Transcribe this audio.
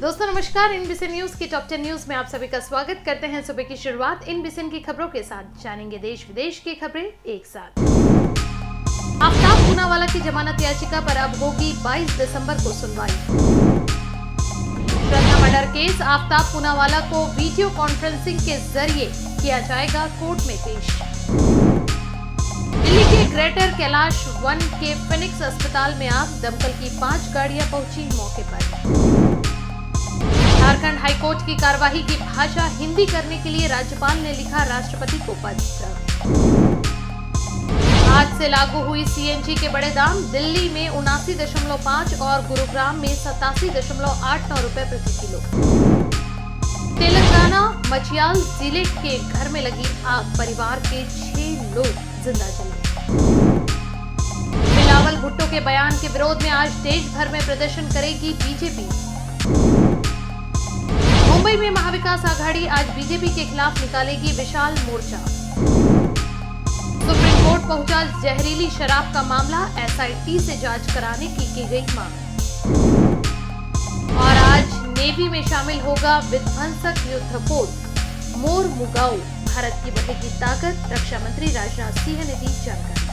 दोस्तों, नमस्कार। इन बिसन न्यूज़ की टॉप टेन न्यूज़ में आप सभी का स्वागत करते हैं। सुबह की शुरुआत इन बिसन की खबरों के साथ। जानेंगे देश विदेश की खबरें एक साथ। आफ्ताब पूनावाला की जमानत याचिका पर अब होगी 22 दिसंबर को सुनवाई। श्रद्धा मर्डर केस, आफ्ताब पूनावाला को वीडियो कॉन्फ्रेंसिंग के ज़रिए किया जाएगा कोर्ट में पेश। दिल्ली के ग्रेटर कैलाश वन के फिनिक्स अस्पताल में आग, दमकल की पाँच गाड़ियाँ पहुँची मौके पर। हाईकोर्ट की कार्यवाही की भाषा हिंदी करने के लिए राज्यपाल ने लिखा राष्ट्रपति को पत्र आज से लागू हुई सीएनजी के बड़े दाम, दिल्ली में उनासी दशमलव पाँच और गुरुग्राम में सतासी दशमलव आठ नौ रूपए प्रति किलो। तेलंगाना, मचियाल ज़िले के घर में लगी आग, परिवार के छह लोग ज़िंदा जले। बिलावल भुट्टो के बयान के विरोध में आज देश भर में प्रदर्शन करेगी बीजेपी। मुंबई में महाविकास आघाड़ी आज बीजेपी के खिलाफ निकालेगी विशाल मोर्चा। सुप्रीम कोर्ट पहुँचा जहरीली शराब का मामला, एसआईटी से जाँच कराने की की गई मांग। और आज नेवी में शामिल होगा विध्वंसक युद्धपोत मोर मुगाऊ भारत की बढ़ेगी ताकत रक्षा मंत्री राजनाथ सिंह ने दी जानकारी।